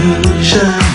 Illusion.